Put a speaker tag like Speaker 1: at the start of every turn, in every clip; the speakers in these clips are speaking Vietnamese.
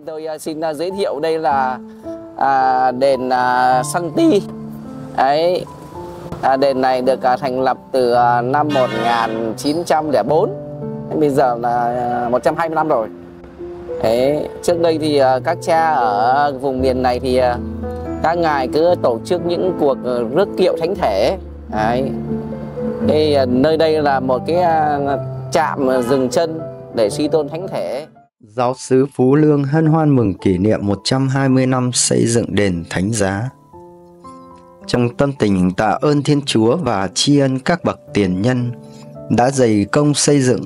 Speaker 1: Tôi à, xin à, giới thiệu đây là à, đền à, Săng Ti. Đấy. À, đền này được à, thành lập từ à, năm 1904. Bây giờ là à, 120 năm rồi. Đấy. Trước đây thì à, các cha ở vùng miền này thì à, các ngài cứ tổ chức những cuộc rước kiệu thánh thể. Đấy. Thì, à, nơi đây là một cái à, trạm dừng chân để suy tôn thánh thể.
Speaker 2: Giáo sứ Phú Lương hân hoan mừng kỷ niệm 120 năm xây dựng đền Thánh Giá. Trong tâm tình tạ ơn Thiên Chúa và tri ân các bậc tiền nhân đã dày công xây dựng,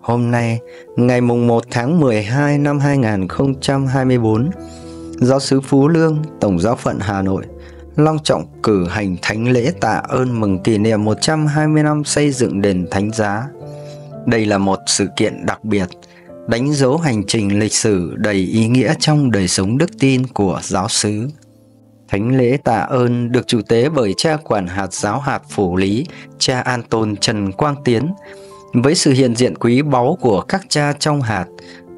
Speaker 2: hôm nay, ngày mùng 1 tháng 12 năm 2024, Giáo sứ Phú Lương, Tổng giáo phận Hà Nội long trọng cử hành thánh lễ tạ ơn mừng kỷ niệm 120 năm xây dựng đền Thánh Giá. Đây là một sự kiện đặc biệt, đánh dấu hành trình lịch sử đầy ý nghĩa trong đời sống đức tin của giáo xứ. Thánh lễ tạ ơn được chủ tế bởi cha quản hạt giáo hạt phủ lý, cha An Tôn Trần Quang Tiến. Với sự hiện diện quý báu của các cha trong hạt,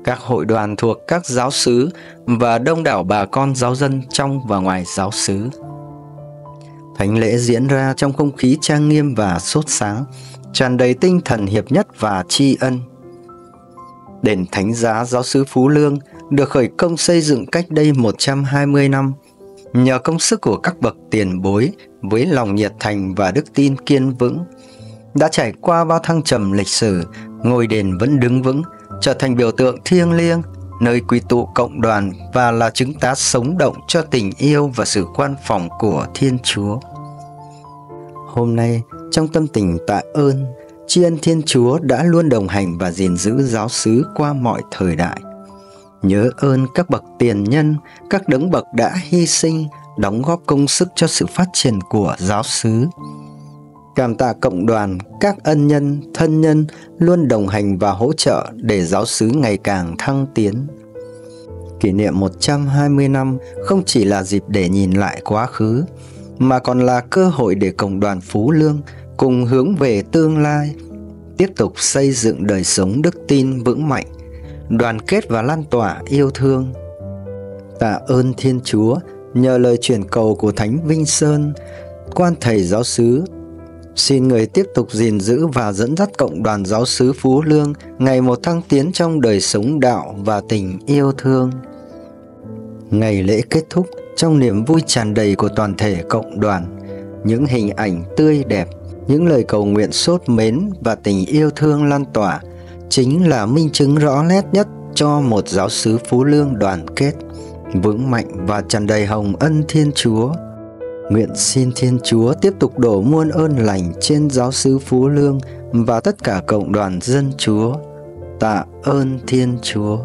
Speaker 2: các hội đoàn thuộc các giáo xứ và đông đảo bà con giáo dân trong và ngoài giáo xứ. Thánh lễ diễn ra trong không khí trang nghiêm và sốt sáng, tràn đầy tinh thần hiệp nhất và tri ân. Đền Thánh Giá Giáo sứ Phú Lương được khởi công xây dựng cách đây 120 năm, nhờ công sức của các bậc tiền bối với lòng nhiệt thành và đức tin kiên vững. Đã trải qua bao thăng trầm lịch sử, ngôi đền vẫn đứng vững, trở thành biểu tượng thiêng liêng, nơi quy tụ cộng đoàn và là chứng tá sống động cho tình yêu và sự quan phòng của Thiên Chúa. Hôm nay, trong tâm tình tạ ơn, tri ân Thiên Chúa đã luôn đồng hành và gìn giữ giáo xứ qua mọi thời đại. Nhớ ơn các bậc tiền nhân, các đấng bậc đã hy sinh, đóng góp công sức cho sự phát triển của giáo xứ. Cảm tạ cộng đoàn, các ân nhân, thân nhân luôn đồng hành và hỗ trợ để giáo xứ ngày càng thăng tiến. Kỷ niệm 120 năm không chỉ là dịp để nhìn lại quá khứ, mà còn là cơ hội để cộng đoàn Phú Lương cùng hướng về tương lai, tiếp tục xây dựng đời sống đức tin vững mạnh, đoàn kết và lan tỏa yêu thương. Tạ ơn Thiên Chúa nhờ lời chuyển cầu của Thánh Vinh Sơn, quan thầy giáo sứ Xin người tiếp tục gìn giữ và dẫn dắt cộng đoàn giáo sứ Phú Lương ngày một thăng tiến trong đời sống đạo và tình yêu thương. Ngày lễ kết thúc trong niềm vui tràn đầy của toàn thể cộng đoàn, những hình ảnh tươi đẹp, những lời cầu nguyện sốt mến và tình yêu thương lan tỏa chính là minh chứng rõ nét nhất cho một giáo sứ Phú Lương đoàn kết, vững mạnh và tràn đầy hồng ân Thiên Chúa. Nguyện xin Thiên Chúa tiếp tục đổ muôn ơn lành trên giáo sứ Phú Lương và tất cả cộng đoàn dân Chúa. Tạ ơn Thiên Chúa.